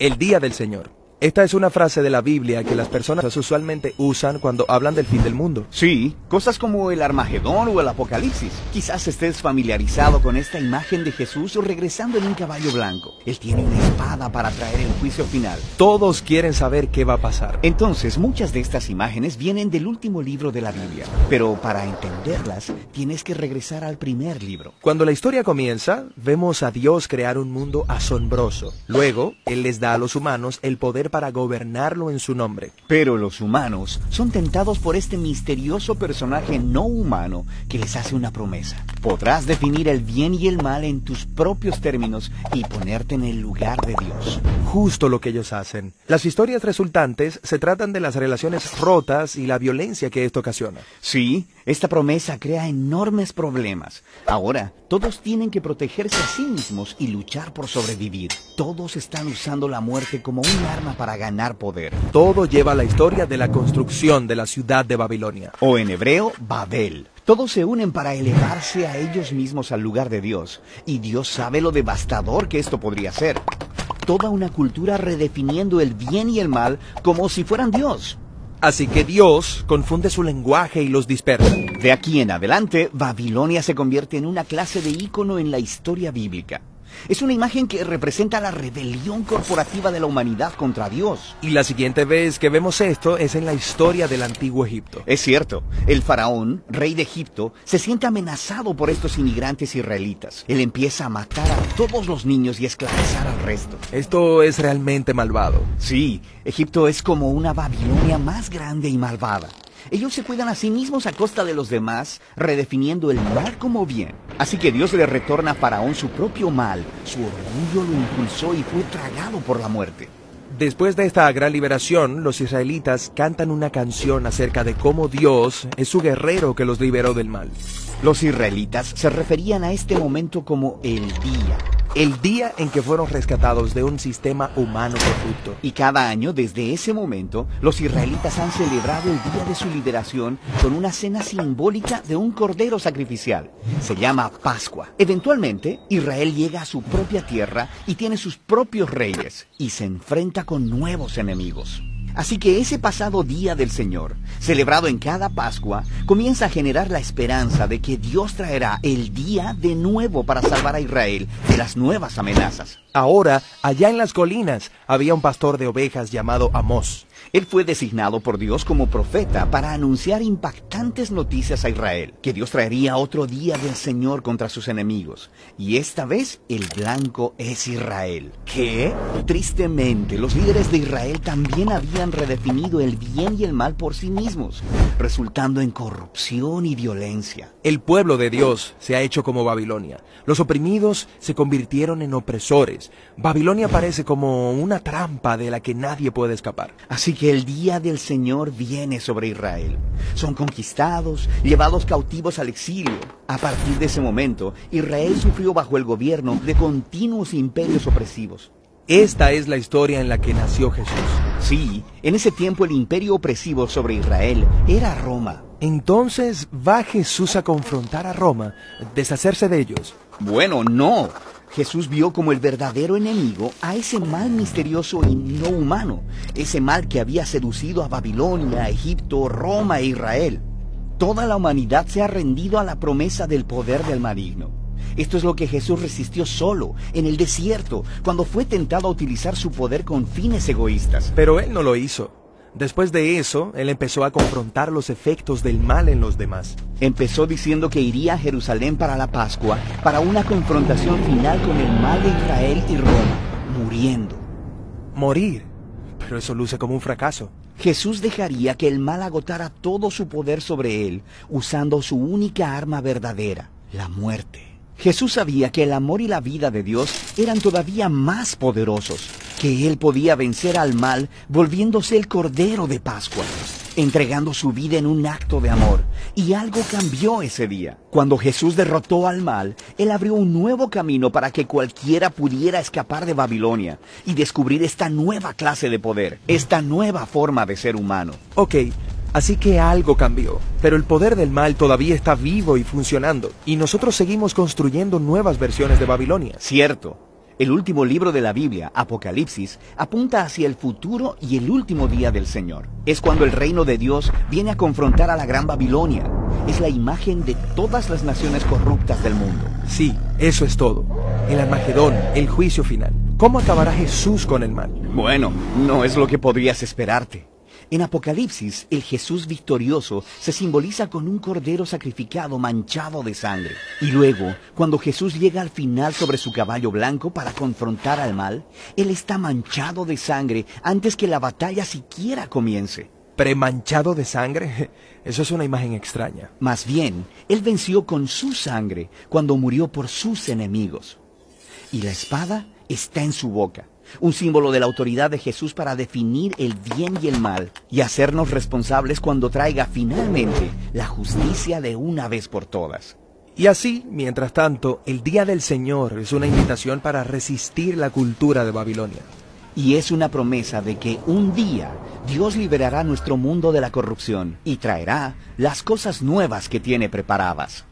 El día del Señor. Esta es una frase de la Biblia que las personas usualmente usan cuando hablan del fin del mundo. Sí, cosas como el Armagedón o el Apocalipsis. Quizás estés familiarizado con esta imagen de Jesús regresando en un caballo blanco. Él tiene una espada para traer el juicio final. Todos quieren saber qué va a pasar. Entonces, muchas de estas imágenes vienen del último libro de la Biblia. Pero para entenderlas, tienes que regresar al primer libro. Cuando la historia comienza, vemos a Dios crear un mundo asombroso. Luego, Él les da a los humanos el poder para gobernarlo en su nombre. Pero los humanos son tentados por este misterioso personaje no humano que les hace una promesa. Podrás definir el bien y el mal en tus propios términos y ponerte en el lugar de Dios. Justo lo que ellos hacen. Las historias resultantes se tratan de las relaciones rotas y la violencia que esto ocasiona. Sí, esta promesa crea enormes problemas. Ahora, todos tienen que protegerse a sí mismos y luchar por sobrevivir. Todos están usando la muerte como un arma para ganar poder. Todo lleva a la historia de la construcción de la ciudad de Babilonia. O en hebreo, Babel. Todos se unen para elevarse a ellos mismos al lugar de Dios. Y Dios sabe lo devastador que esto podría ser. Toda una cultura redefiniendo el bien y el mal como si fueran Dios. Así que Dios confunde su lenguaje y los dispersa. De aquí en adelante, Babilonia se convierte en una clase de ícono en la historia bíblica. Es una imagen que representa la rebelión corporativa de la humanidad contra Dios. Y la siguiente vez que vemos esto es en la historia del antiguo Egipto. Es cierto, el faraón, rey de Egipto, se siente amenazado por estos inmigrantes israelitas. Él empieza a matar a todos los niños y esclavizar al resto. Esto es realmente malvado. Sí, Egipto es como una Babilonia más grande y malvada. Ellos se cuidan a sí mismos a costa de los demás, redefiniendo el mal como bien. Así que Dios le retorna a Faraón su propio mal. Su orgullo lo impulsó y fue tragado por la muerte. Después de esta gran liberación, los israelitas cantan una canción acerca de cómo Dios es su guerrero que los liberó del mal. Los israelitas se referían a este momento como el día, el día en que fueron rescatados de un sistema humano corrupto. Y cada año, desde ese momento, los israelitas han celebrado el día de su liberación con una cena simbólica de un cordero sacrificial. Se llama Pascua. Eventualmente, Israel llega a su propia tierra y tiene sus propios reyes y se enfrenta con nuevos enemigos. Así que ese pasado día del Señor, celebrado en cada Pascua, comienza a generar la esperanza de que Dios traerá el día de nuevo para salvar a Israel de las nuevas amenazas. Ahora, allá en las colinas, había un pastor de ovejas llamado Amós. Él fue designado por Dios como profeta para anunciar impactantes noticias a Israel, que Dios traería otro día del Señor contra sus enemigos. Y esta vez el blanco es Israel. ¿Qué? Tristemente, los líderes de Israel también habían redefinido el bien y el mal por sí mismos, resultando en corrupción y violencia. El pueblo de Dios se ha hecho como Babilonia. Los oprimidos se convirtieron en opresores. Babilonia parece como una trampa de la que nadie puede escapar. Así que el día del Señor viene sobre Israel. Son conquistados, llevados cautivos al exilio. A partir de ese momento, Israel sufrió bajo el gobierno de continuos imperios opresivos. Esta es la historia en la que nació Jesús. Sí, en ese tiempo el imperio opresivo sobre Israel era Roma. Entonces va Jesús a confrontar a Roma, deshacerse de ellos. Bueno, no. Jesús vio como el verdadero enemigo a ese mal misterioso y no humano, ese mal que había seducido a Babilonia, Egipto, Roma e Israel. Toda la humanidad se ha rendido a la promesa del poder del maligno. Esto es lo que Jesús resistió solo, en el desierto, cuando fue tentado a utilizar su poder con fines egoístas. Pero él no lo hizo. Después de eso, él empezó a confrontar los efectos del mal en los demás. Empezó diciendo que iría a Jerusalén para la Pascua, para una confrontación final con el mal de Israel y Roma, muriendo. Morir. Pero eso luce como un fracaso. Jesús dejaría que el mal agotara todo su poder sobre él, usando su única arma verdadera, la muerte. Jesús sabía que el amor y la vida de Dios eran todavía más poderosos, que Él podía vencer al mal volviéndose el Cordero de Pascua, entregando su vida en un acto de amor. Y algo cambió ese día. Cuando Jesús derrotó al mal, Él abrió un nuevo camino para que cualquiera pudiera escapar de Babilonia y descubrir esta nueva clase de poder, esta nueva forma de ser humano. Ok, Así que algo cambió, pero el poder del mal todavía está vivo y funcionando, y nosotros seguimos construyendo nuevas versiones de Babilonia. Cierto. El último libro de la Biblia, Apocalipsis, apunta hacia el futuro y el último día del Señor. Es cuando el reino de Dios viene a confrontar a la gran Babilonia. Es la imagen de todas las naciones corruptas del mundo. Sí, eso es todo. El Armagedón, el juicio final. ¿Cómo acabará Jesús con el mal? Bueno, no es lo que podrías esperarte. En Apocalipsis, el Jesús victorioso se simboliza con un cordero sacrificado manchado de sangre. Y luego, cuando Jesús llega al final sobre su caballo blanco para confrontar al mal, Él está manchado de sangre antes que la batalla siquiera comience. ¿Premanchado de sangre? Eso es una imagen extraña. Más bien, Él venció con su sangre cuando murió por sus enemigos. Y la espada está en su boca un símbolo de la autoridad de Jesús para definir el bien y el mal y hacernos responsables cuando traiga finalmente la justicia de una vez por todas. Y así, mientras tanto, el Día del Señor es una invitación para resistir la cultura de Babilonia. Y es una promesa de que un día Dios liberará nuestro mundo de la corrupción y traerá las cosas nuevas que tiene preparadas.